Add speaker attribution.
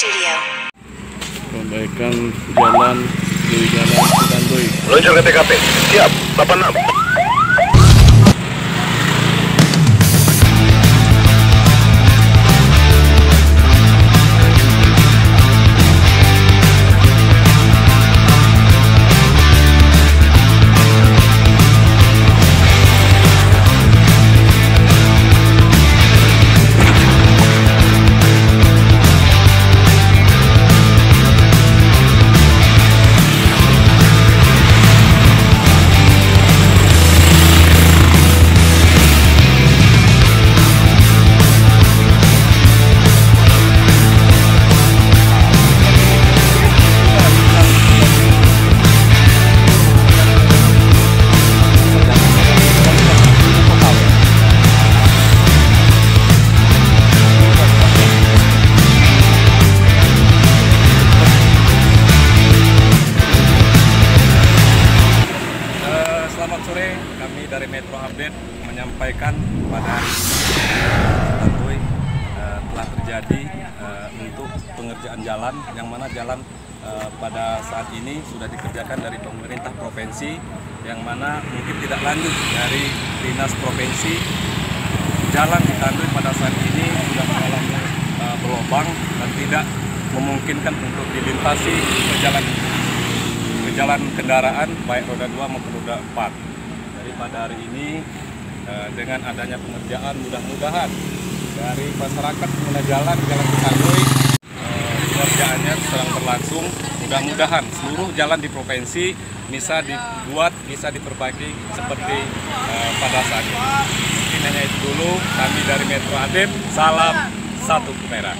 Speaker 1: Studio. Perbaikan jalan di jalan Sudandoy.
Speaker 2: Luncur ke TKP. Siap. 86.
Speaker 3: Selamat sore, kami dari Metro Update menyampaikan pada hari eh, telah terjadi eh, untuk pengerjaan jalan yang mana jalan eh, pada saat ini sudah dikerjakan dari pemerintah provinsi yang mana mungkin tidak lanjut dari dinas provinsi. Jalan di Tantoy pada saat ini sudah mengalami eh, berlubang dan tidak memungkinkan untuk dilintasi ke jalan ke jalan kendaraan baik roda 2 maupun roda 4. Jadi pada hari ini eh, dengan adanya pengerjaan mudah-mudahan dari masyarakat pengguna jalan Jalan Citanduy eh, pengerjaannya sedang berlangsung. Mudah-mudahan seluruh jalan di provinsi bisa dibuat, bisa diperbaiki seperti eh, pada saat ini. Mungkin hanya itu dulu. Kami dari Metro Adem, salam satu merah.